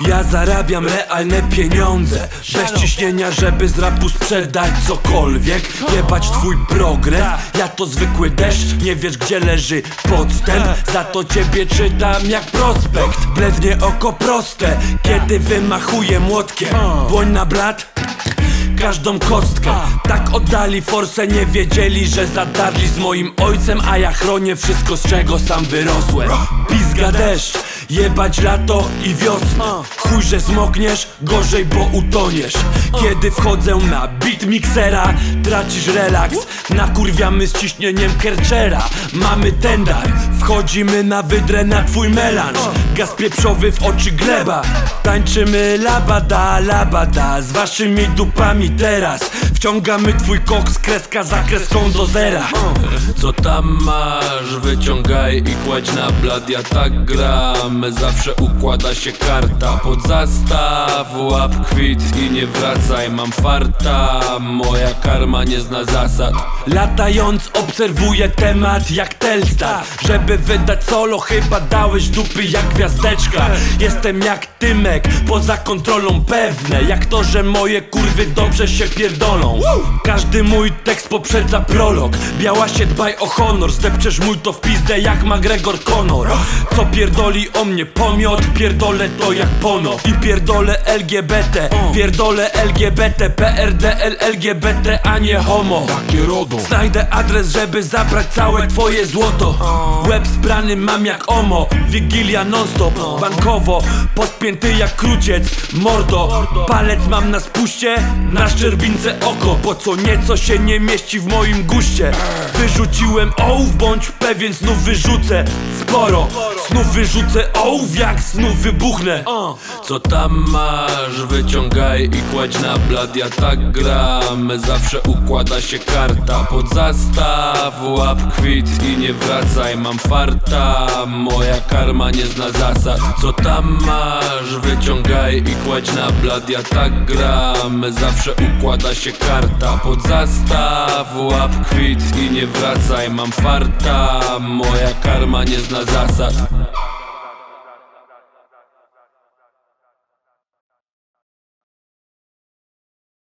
Ja zarabiam realne pieniądze. Bez ciśnienia, żeby z rapu sprzedać cokolwiek. Jebać twój progres. Ja to zwykły deszcz. Nie wiesz gdzie leży podstęp. Za to ciebie czytam jak prospekt. Blednie oko proste. Kiedy wymachuję młotkiem. Błoń na blat każdą kostkę. Tak oddali forsę, nie wiedzieli, że zadarli z moim ojcem. A ja chronię wszystko, z czego sam wyrosłem. Pizga deszcz, jebać lato i wiosnę. Chuj, że zmokniesz, gorzej, bo utoniesz. Kiedy wchodzę na beat miksera, tracisz relaks. Nakurwiamy z ciśnieniem Kerchera. Mamy tendar, wchodzimy na wydrę na twój melanż Gaz pieprzowy w oczy gleba. Tańczymy labada, labada. Z waszymi dupami teraz. Wciągamy twój koks, kreska za kreską do zera. Co tam masz? Wyciągaj i kładź na blad. Ja tak gram, zawsze układa się karta. Pod zastaw, łap kwit i nie wracaj. Mam farta, moja karma nie zna zasad. Latając obserwuję temat jak Telstar. Żeby wydać solo chyba dałeś dupy jak Jestem jak Tymek, poza kontrolą pewne. Jak to, że moje kurwy dobrze się pierdolą. Każdy mój tekst poprzedza prolog. Biała się dbaj o honor. Zdepczesz mój to w pizdę jak McGregor Conor. Co pierdoli o mnie pomiot Pierdolę to jak pono. I pierdolę LGBT Pierdolę LGBT PRDL LGBT a nie homo. Takie RODO. Znajdę adres, żeby zabrać całe twoje złoto. Łeb sprany mam jak omo. Wigilia non stop. Bankowo Podpięty jak kruciec Mordo. Palec mam na spuście Na szczerbince oko Bo co nieco się nie mieści w moim guście. Wyrzuciłem ołów Bądź pewien znów wyrzucę Sporo. Znów wyrzucę ołów Jak znów wybuchnę. Co tam masz? Wyciągaj i kładź na blad Ja tak gram, zawsze układa się karta. Pod zastaw, łap kwit i nie wracaj Mam farta, moja karma nie zna zasad Co tam masz? Wyciągaj i kładź na blad Ja tak gram, zawsze układa się karta. Pod zastaw, łap kwit i nie wracaj. Mam farta, moja karma nie zna zasad